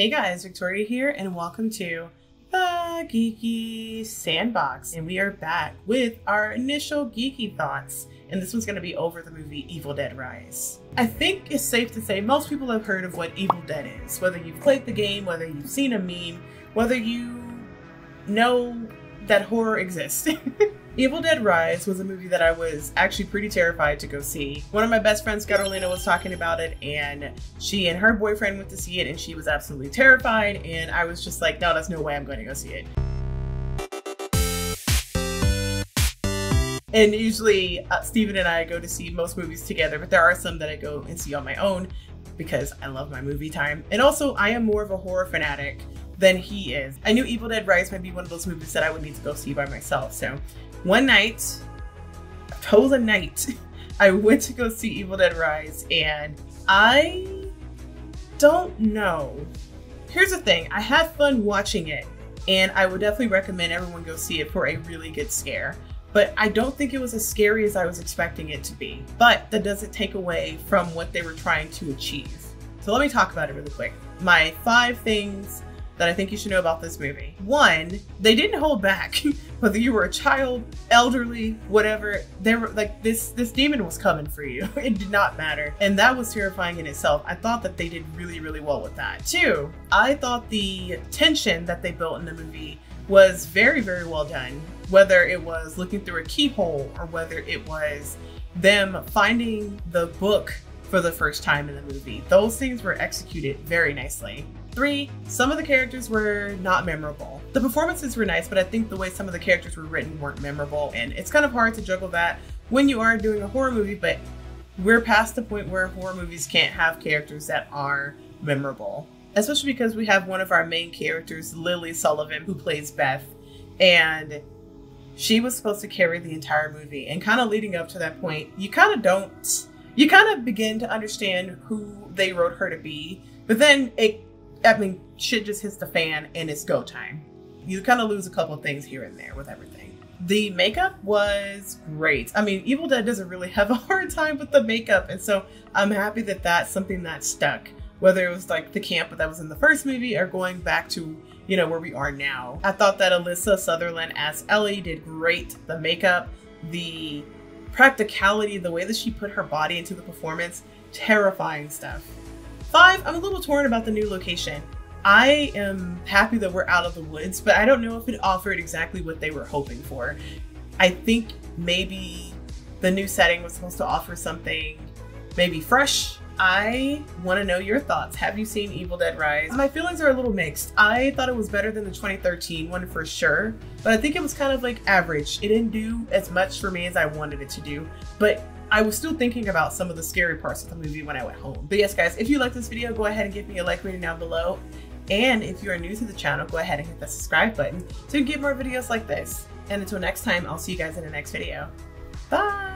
Hey guys, Victoria here, and welcome to the Geeky Sandbox. And we are back with our initial geeky thoughts. And this one's going to be over the movie Evil Dead Rise. I think it's safe to say most people have heard of what Evil Dead is, whether you've played the game, whether you've seen a meme, whether you know that horror exists. Evil Dead Rise was a movie that I was actually pretty terrified to go see. One of my best friends, Carolina, was talking about it, and she and her boyfriend went to see it, and she was absolutely terrified. And I was just like, no, there's no way I'm going to go see it. And usually, uh, Steven and I go to see most movies together, but there are some that I go and see on my own because I love my movie time. And also, I am more of a horror fanatic than he is. I knew Evil Dead Rise might be one of those movies that I would need to go see by myself. So one night, a night, I went to go see Evil Dead Rise and I don't know. Here's the thing, I had fun watching it and I would definitely recommend everyone go see it for a really good scare. But I don't think it was as scary as I was expecting it to be. But that doesn't take away from what they were trying to achieve. So let me talk about it really quick. My five things that I think you should know about this movie. One, they didn't hold back. Whether you were a child, elderly, whatever, there were like this this demon was coming for you. it did not matter. And that was terrifying in itself. I thought that they did really, really well with that. Two, I thought the tension that they built in the movie was very, very well done. Whether it was looking through a keyhole or whether it was them finding the book for the first time in the movie. Those things were executed very nicely. Three, some of the characters were not memorable. The performances were nice, but I think the way some of the characters were written weren't memorable, and it's kind of hard to juggle that when you are doing a horror movie, but we're past the point where horror movies can't have characters that are memorable. Especially because we have one of our main characters, Lily Sullivan, who plays Beth, and she was supposed to carry the entire movie. And kind of leading up to that point, you kind of don't, you kind of begin to understand who they wrote her to be, but then it I mean, shit just hits the fan and it's go time. You kind of lose a couple of things here and there with everything. The makeup was great. I mean, Evil Dead doesn't really have a hard time with the makeup, and so I'm happy that that's something that stuck. Whether it was like the camp that was in the first movie or going back to, you know, where we are now. I thought that Alyssa Sutherland as Ellie did great. The makeup, the practicality, the way that she put her body into the performance, terrifying stuff. Five, I'm a little torn about the new location. I am happy that we're out of the woods, but I don't know if it offered exactly what they were hoping for. I think maybe the new setting was supposed to offer something maybe fresh. I want to know your thoughts. Have you seen Evil Dead Rise? My feelings are a little mixed. I thought it was better than the 2013 one for sure, but I think it was kind of like average. It didn't do as much for me as I wanted it to do, but I was still thinking about some of the scary parts of the movie when I went home. But yes, guys, if you like this video, go ahead and give me a like rating down below. And if you are new to the channel, go ahead and hit that subscribe button to get more videos like this. And until next time, I'll see you guys in the next video. Bye!